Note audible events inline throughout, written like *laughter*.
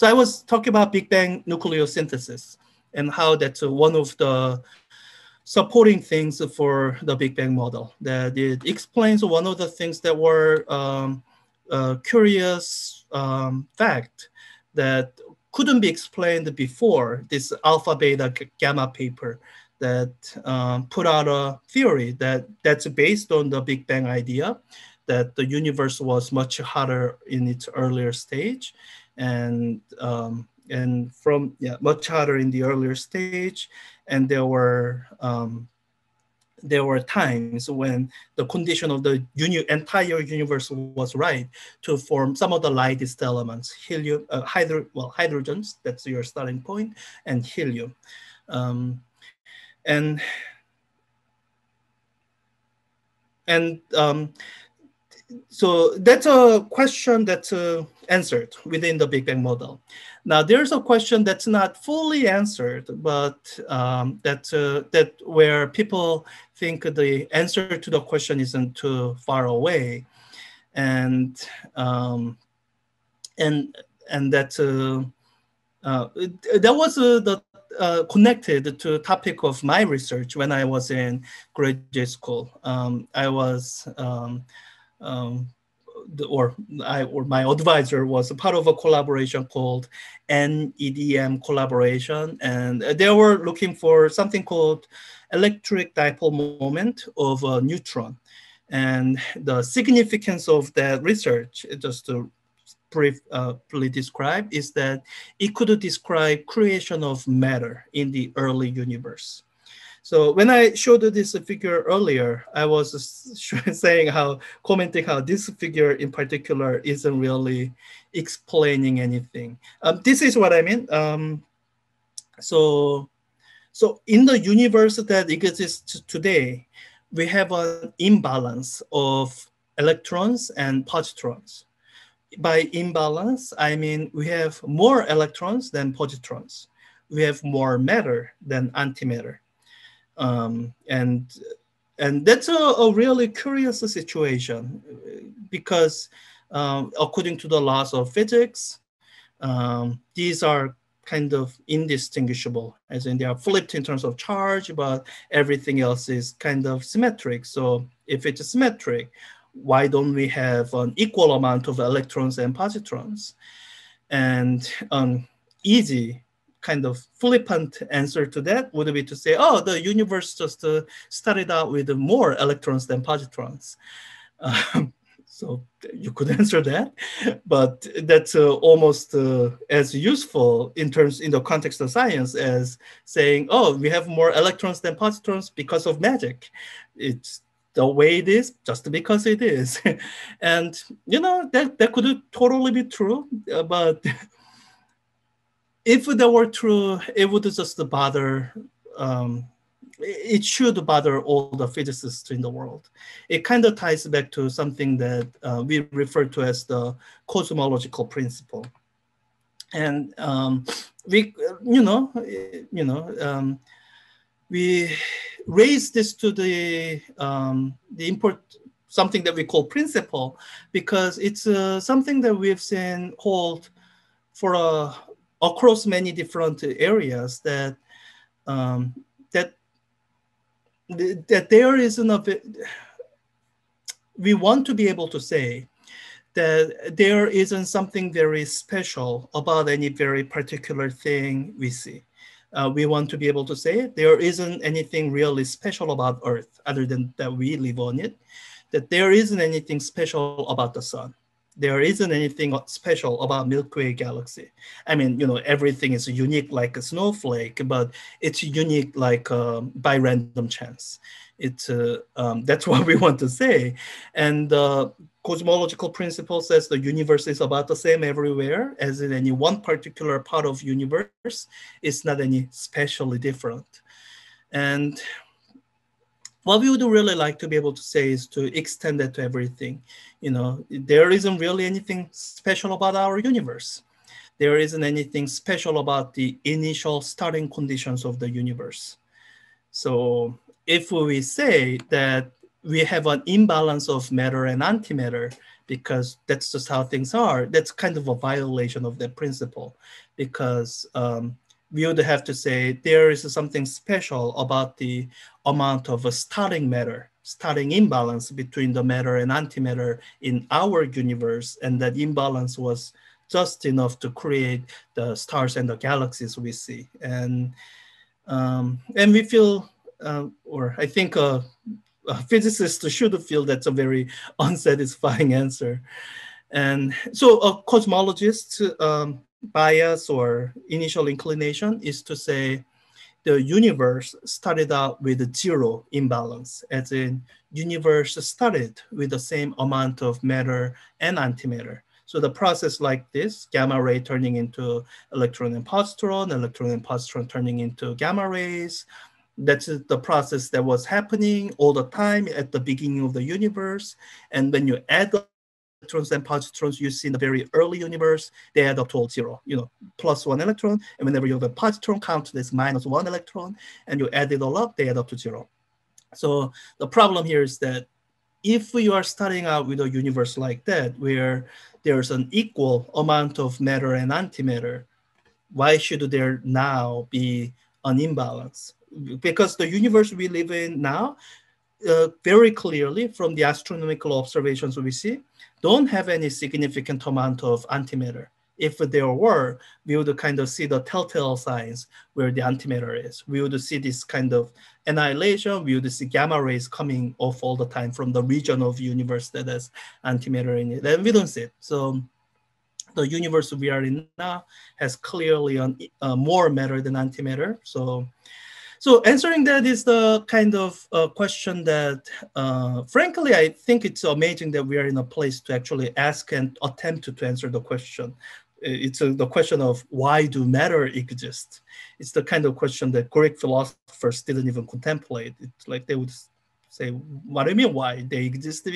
so I was talking about Big Bang nucleosynthesis and how that's one of the supporting things for the Big Bang model. That it explains one of the things that were um, curious um, fact that couldn't be explained before this alpha beta gamma paper that um, put out a theory that that's based on the Big Bang idea that the universe was much hotter in its earlier stage and um, and from yeah much hotter in the earlier stage and there were um, there were times when the condition of the uni entire universe was right to form some of the lightest elements, helium, uh, hydro, well, hydrogens, that's your starting point, and helium. Um, and and um, so that's a question that's uh, answered within the Big Bang model. Now there's a question that's not fully answered, but um, that uh, that where people think the answer to the question isn't too far away, and um, and and that uh, uh, that was uh, the uh, connected to topic of my research when I was in graduate school. Um, I was um, um, the, or I or my advisor was a part of a collaboration called NEDM collaboration, and they were looking for something called electric dipole moment of a neutron, and the significance of that research, just to briefly uh, describe, is that it could describe creation of matter in the early universe. So when I showed this figure earlier, I was *laughs* saying how, commenting how this figure in particular isn't really explaining anything. Um, this is what I mean. Um, so, so in the universe that exists today, we have an imbalance of electrons and positrons. By imbalance, I mean we have more electrons than positrons. We have more matter than antimatter um, and and that's a, a, really curious situation because um, according to the laws of physics, um, these are kind of indistinguishable, as in they are flipped in terms of charge, but everything else is kind of symmetric. So if it's symmetric, why don't we have an equal amount of electrons and positrons? And um, easy kind of flippant answer to that would be to say, oh, the universe just uh, started out with more electrons than positrons. Um, *laughs* so you could *laughs* answer that, but that's uh, almost uh, as useful in terms in the context of science as saying, oh, we have more electrons than positrons because of magic. It's the way it is just because it is. *laughs* and, you know, that, that could totally be true, uh, but if that were true, it would just bother. Um, it should bother all the physicists in the world. It kind of ties back to something that uh, we refer to as the cosmological principle, and um, we, you know, you know, um, we raise this to the um, the import something that we call principle because it's uh, something that we've seen hold for a across many different areas that um, that that there isn't a we want to be able to say that there isn't something very special about any very particular thing we see. Uh, we want to be able to say there isn't anything really special about Earth other than that we live on it, that there isn't anything special about the sun there isn't anything special about Milky Way galaxy. I mean, you know, everything is unique like a snowflake, but it's unique like uh, by random chance. It's uh, um, *laughs* that's what we want to say, and the uh, cosmological principle says the universe is about the same everywhere, as in any one particular part of universe is not any specially different, and what we would really like to be able to say is to extend that to everything. You know, there isn't really anything special about our universe. There isn't anything special about the initial starting conditions of the universe. So if we say that we have an imbalance of matter and antimatter because that's just how things are. That's kind of a violation of that principle because um, we would have to say there is something special about the amount of starting matter, starting imbalance between the matter and antimatter in our universe, and that imbalance was just enough to create the stars and the galaxies we see. And um, and we feel, uh, or I think a, a physicist should feel that's a very *laughs* unsatisfying answer. And so a cosmologist um, bias or initial inclination is to say the universe started out with zero imbalance, as in universe started with the same amount of matter and antimatter. So the process like this, gamma ray turning into electron and positron, electron and positron turning into gamma rays, that's the process that was happening all the time at the beginning of the universe. And when you add electrons and positrons you see in the very early universe, they add up to all zero, you know, plus one electron. And whenever you have a positron count, there's minus one electron, and you add it all up, they add up to zero. So the problem here is that if you are starting out with a universe like that, where there's an equal amount of matter and antimatter, why should there now be an imbalance? Because the universe we live in now, uh, very clearly from the astronomical observations we see, don't have any significant amount of antimatter. If there were, we would kind of see the telltale signs where the antimatter is. We would see this kind of annihilation. We would see gamma rays coming off all the time from the region of universe that has antimatter in it. And we don't see it. So the universe we are in now has clearly an, uh, more matter than antimatter. So so answering that is the kind of uh, question that, uh, frankly, I think it's amazing that we are in a place to actually ask and attempt to, to answer the question. It's a, the question of why do matter exist? It's the kind of question that Greek philosophers didn't even contemplate. It's like they would say, what do you mean why? They exist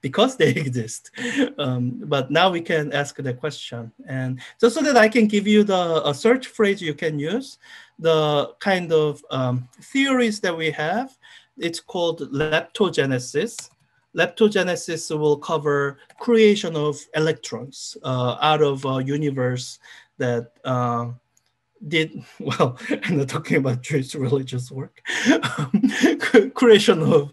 because they *laughs* exist. Um, but now we can ask the question. And just so that I can give you the a search phrase you can use, the kind of um, theories that we have, it's called leptogenesis. Leptogenesis will cover creation of electrons uh, out of a universe that uh, did *laughs* well *laughs* not talking about jewish religious work. Um, creation of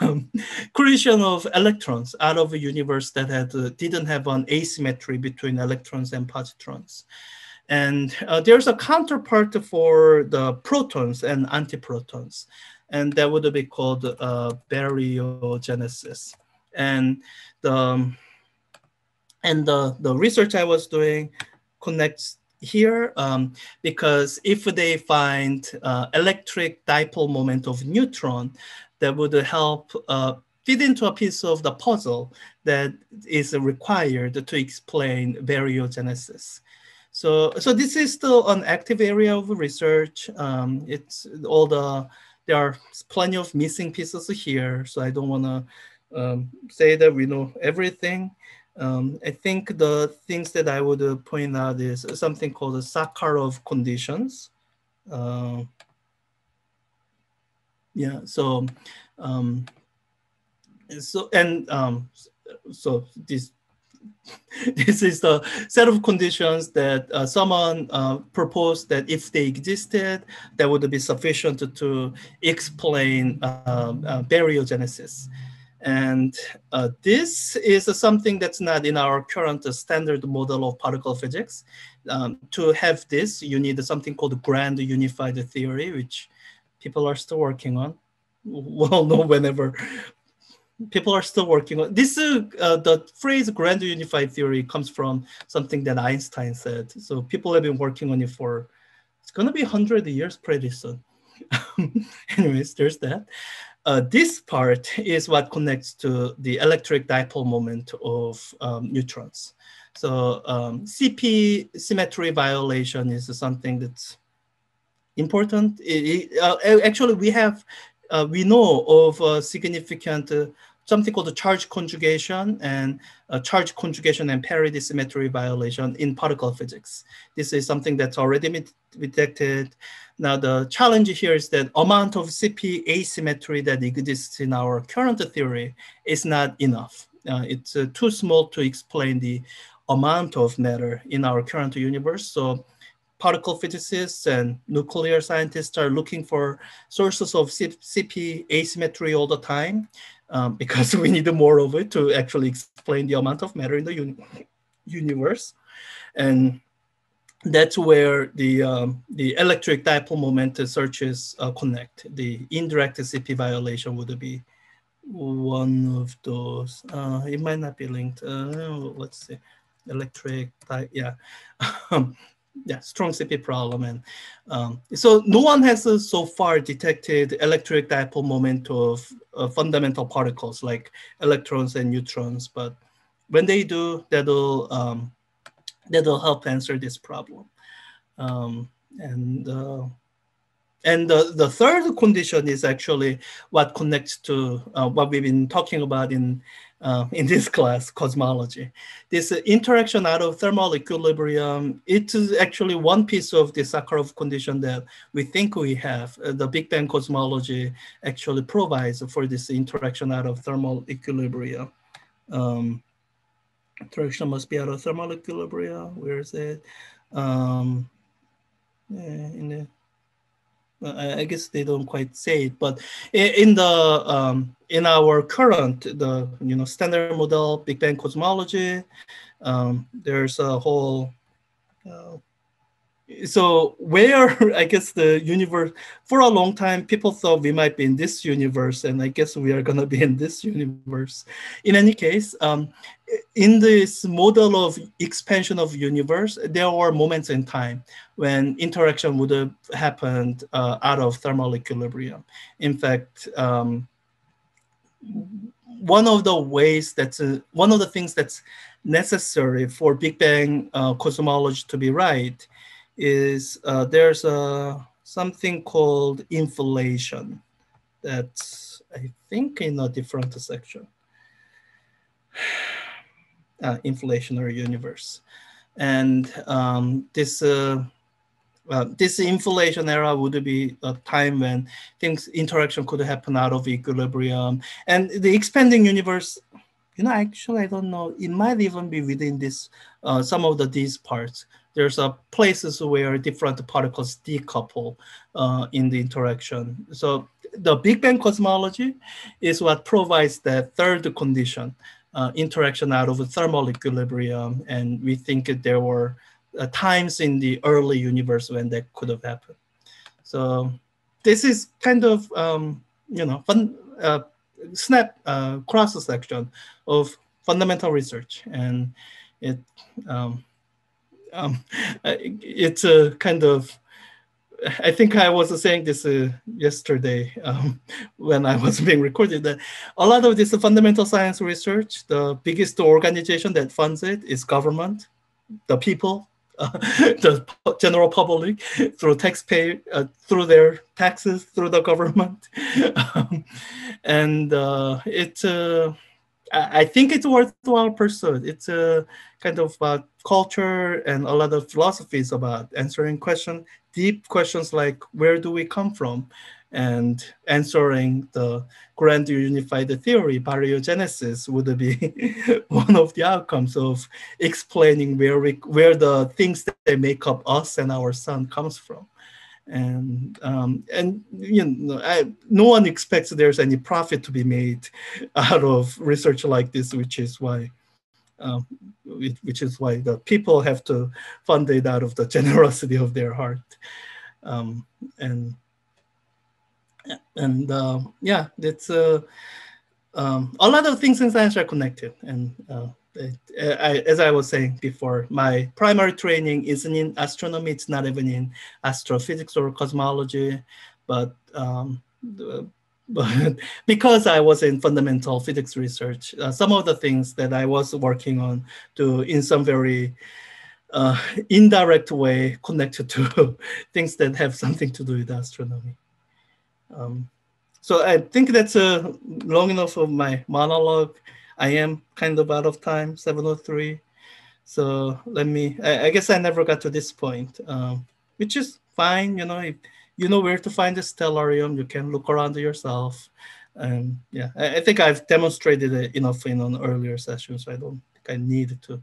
um, creation of electrons out of a universe that had uh, didn't have an asymmetry between electrons and positrons. And uh, there's a counterpart for the protons and antiprotons and that would be called uh, baryogenesis and the and the, the research i was doing connects here um, because if they find uh, electric dipole moment of neutron, that would help uh, fit into a piece of the puzzle that is required to explain baryogenesis. So, so this is still an active area of research. Um, it's all the there are plenty of missing pieces here, so I don't want to um, say that we know everything. Um, I think the things that I would uh, point out is something called the Sakharov conditions. Uh, yeah, so um, so and um, so this *laughs* this is the set of conditions that uh, someone uh, proposed that if they existed, that would be sufficient to, to explain uh, uh. And uh, this is something that's not in our current standard model of particle physics. Um, to have this, you need something called grand unified theory, which people are still working on. *laughs* Well, no, whenever people are still working on this. Uh, the phrase grand unified theory comes from something that Einstein said. So people have been working on it for, it's going to be 100 years pretty soon. *laughs* Anyways, there's that. Uh, this part *laughs* is what connects to the electric dipole moment of um, neutrons. So um, CP symmetry violation is something that's important. It, it, uh, actually, we have, uh, we know of significant uh, something called the charge conjugation and uh, charge conjugation and parity symmetry violation in particle physics. This is something that's already detected. Now the challenge here is that amount of CP asymmetry that exists in our current theory is not enough. uh, it's uh, too small to explain the amount of matter in our current universe. So particle physicists and nuclear scientists are looking for sources of CP asymmetry all the time um, because *laughs* we need more of it to actually explain the amount of matter in the uni universe. And that's where the um, the electric dipole moment searches uh, connect. The indirect CP violation would be one of those. Uh, it might not be linked. Uh, let's see, electric. Yeah, *laughs* yeah, strong CP problem. And um, so no one has uh, so far detected electric dipole moment of uh, fundamental particles like electrons and neutrons. But when they do, that'll um, that'll help answer this problem. Um, and uh, and the, the third condition is actually what connects to uh, what we've been talking about in uh, in this class, cosmology. This interaction out of thermal equilibrium, it is actually one piece of the Sakharov condition that we think we have. Uh, the Big Bang cosmology actually provides for this interaction out of thermal equilibrium. Um, interaction must be out of thermal equilibrium. Where is it? Um, in the I guess they don't quite say it, but in the um, in our current the you know standard model Big Bang cosmology, um, there's a whole uh, so where *laughs* I guess the universe for a long time people thought we might be in this universe and I guess we are gonna be in this universe. In any case, um, in this model of expansion of universe, there were moments in time when interaction would have happened uh, out of thermal equilibrium. In fact, um, one of the ways that's uh, one of the things that's necessary for Big Bang uh, cosmology to be right is uh, there's a something called inflation that's I think in a different section. *sighs* Uh, inflationary universe, and um, this uh, uh, this inflation era would be a time when things interaction could happen out of equilibrium, and the expanding universe you know, actually, I don't know. It might even be within this, uh, some of the these parts. There's a places where different particles decouple uh, in the interaction. So the Big Bang cosmology is what provides the third condition, uh, interaction out of thermal equilibrium. And we think there were uh, times in the early universe when that could have happened. So this is kind of, um, you know, fun, uh, snap uh, cross section of fundamental research, and it um, um, *laughs* it's a kind of I think I was saying this uh, yesterday um, *laughs* when I was *laughs* being recorded that a lot of this fundamental science research, the biggest organization that funds it is government, the people, uh, the general public through taxpayer, uh, through their taxes, through the government, um, and uh, it. I think it's worthwhile pursuit. It's a kind of culture and a lot of philosophies about answering questions, deep questions like where do we come from, and answering the grand unified theory, baryogenesis, would be *laughs* one of the outcomes of explaining where we, where the things that make up us and our sun comes from. And um, and you know, I, no one expects there's any profit to be made *laughs* out of research like this, which is why um, which is why the people have to fund it out of the *laughs* generosity of their heart. Um, and and uh, yeah, it's uh, um, a lot of things in science are connected. And uh, as I was saying before, my primary training isn't in astronomy. It's not even in astrophysics or cosmology, but um, *laughs* but because I was in fundamental physics research, uh, some of the things that I was working on to, in some very uh, indirect way, connected to *laughs* things that have something to do with astronomy. Um, so I think that's uh, long enough of my monologue. I am kind of out of time, 703. So let me, I, I guess I never got to this point, um, which is fine. You know, if you know where to find the stellarium, you can look around yourself. And yeah, I, I think I've demonstrated it enough in an earlier session, so I don't think I need to